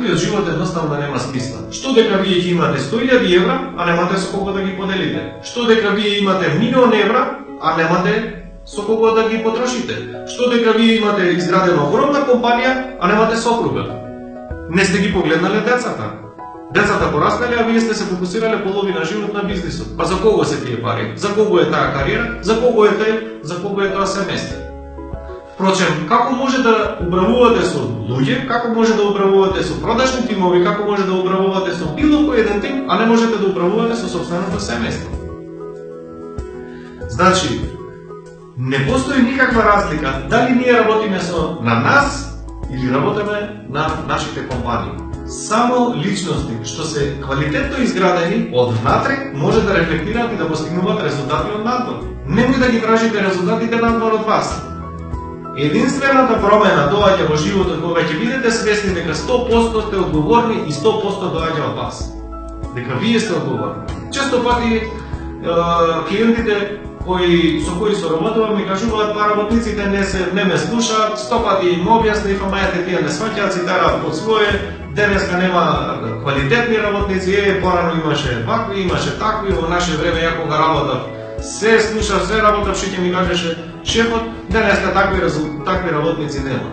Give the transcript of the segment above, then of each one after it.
таквиот живот едноставно да нема смисла. Што дека вие ќе имате 100.000 евра, а немате со кого да ги поделите? Што дека вие имате милион евра, а немате со кого да ги потрошите? Што дека вие имате изградена огромна компанија, а немате сопруга? Не сте ги погледнале децата? Децата пораснале, а вие сте се фокусирале половина живот на бизнисот. Па за кого се тие пари? За кого е таа кариера? За кого е тој? За кого е тоа семејство? Прочем, како може да управувате со луѓе, како може да управувате со продажни тимови, како може да управувате со било кој еден тим, а не можете да управувате со собственото семејство? Значи, не постои никаква разлика дали ние работиме со на нас или работиме на нашите компании. Само личности што се квалитетно изградени од внатре може да рефлектираат и да постигнуваат резултати од надвор. Немој да ги тражите резултатите надвор од вас. Единствената промена доаѓа во животот кога ќе бидете свесни дека 100% сте одговорни и 100% доаѓа од вас. Дека вие сте одговорни. Често пати клиентите кои со кои соработувам ми кажуваат па работниците не се не ме слушаат, сто пати им објаснив, ама «Па, ете тие не сваќаат, си дараат под свое, денеска нема квалитетни работници, е, порано имаше вакви, имаше такви, во наше време ја кога работав се слушав, се работав, што ќе ми кажеше шефот, денеска такви, такви работници нема.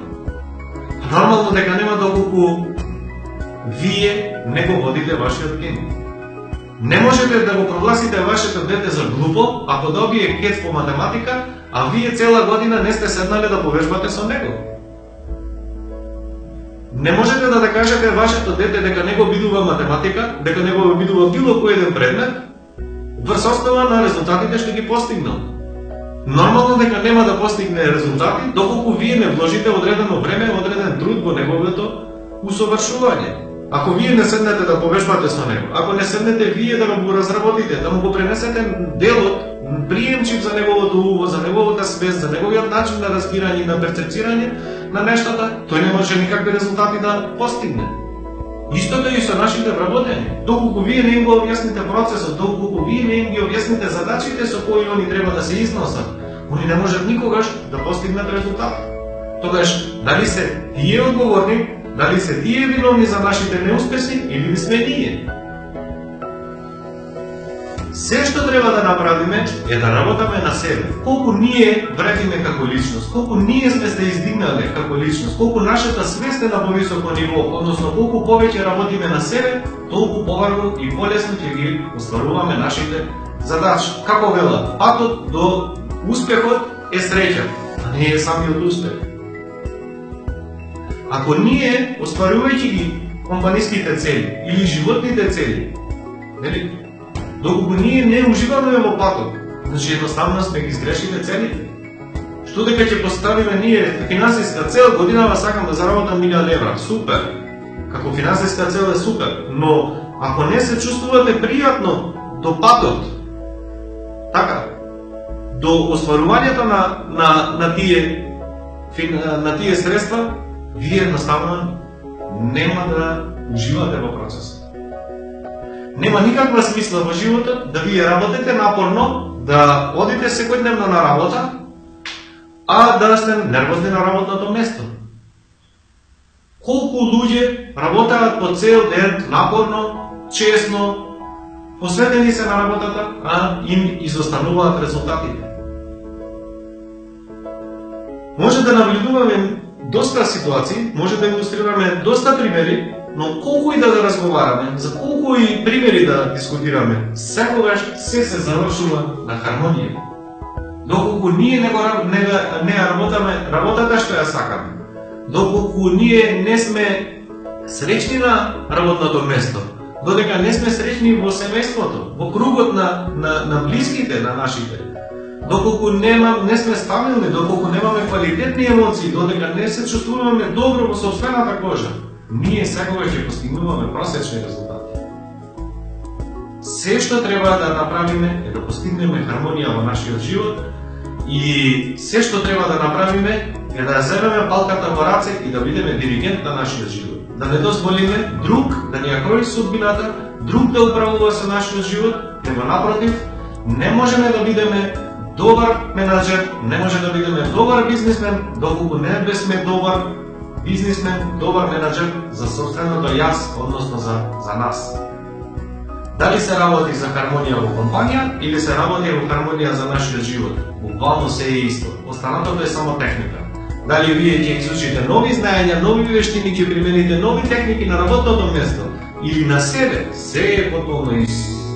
Нормално дека нема доколку вие не го водите вашиот ген. Не можете да го прогласите вашето дете за глупо, ако добие кет по математика, а вие цела година не сте седнале да повежбате со него. Не можете да да кажете вашето дете дека не го бидува математика, дека не го бидува било кој еден предмет, врз основа на резултатите што ги постигнал. Нормално дека нема да постигне резултати доколку вие не вложите одредено време, одреден труд во неговото усовршување. Ако вие не седнете да повежбате со него, ако не седнете вие да го разработите, да му го пренесете делот, приемчив за неговото уво, за неговата свест, за неговиот начин на разбирање и на перцепцирање на нештата, тој не може никакви резултати да постигне. Истото и со нашите вработени. Доколку вие не им го објасните процесот, доколку вие не им ги објасните задачите со кои они треба да се износат, они не можат никогаш да постигнат резултат. Тогаш, дали се тие одговорни, дали се тие виновни за нашите неуспеси или не сме ние? Се што треба да направиме е да работаме на себе. Колку ние вредиме како личност, колку ние сме се издигнале како личност, колку нашата свест е на повисоко ниво, односно колку повеќе работиме на себе, толку побарго и полесно ќе ги остваруваме нашите задачи. Како вела, патот до успехот е среќа, а не е самиот успех. Ако ние, остварувајќи ги компаниските цели или животните цели, нели, Доколку ние не уживаме во патот, значи едноставно сме ги изгрешиле целите. Што дека ќе поставиме ние финансиска цел, годинава сакам да заработам милион евра. Супер. Како финансиска цел е супер, но ако не се чувствувате пријатно до патот, така, до остварувањето на, на, на тие на тие средства, вие едноставно нема да уживате во процесот. Нема никаква смисла во животот да вие работите напорно, да одите секојдневно на работа, а да сте нервозни на работното место. Колку луѓе работаат по цел ден напорно, честно, посветени се на работата, а им изостануваат резултатите. Може да наблюдуваме доста ситуации, може да илустрираме доста примери но колку и да, да разговараме, за колку и примери да дискутираме, секогаш се се завршува на хармонија. Доколку ние не, го, не, не работаме работата што ја сакаме, доколку ние не сме среќни на работното место, додека не сме среќни во семејството, во кругот на, на, на близките, на нашите, доколку нема, не сме стабилни, доколку немаме квалитетни емоции, додека не се чувствуваме добро во собствената кожа, ние секогаш ќе постигнуваме просечни резултати. Се што треба да направиме е да постигнеме хармонија во нашиот живот и се што треба да направиме е да земеме палката во раце и да бидеме диригент на нашиот живот. Да не дозволиме друг да ни ја крои судбината, друг да управува со нашиот живот, него напротив, не можеме да бидеме добар менаџер, не може да бидеме добар бизнисмен, доколку не сме добар бизнисмен, добар менеджер за собственото јас, односно за, за нас. Дали се работи за хармонија во компанија или се работи во хармонија за нашиот живот? Буквално се е исто. Останатото е само техника. Дали вие ќе изучите нови знаења, нови вештини, ќе примените нови техники на работното место или на себе, се е потполно исто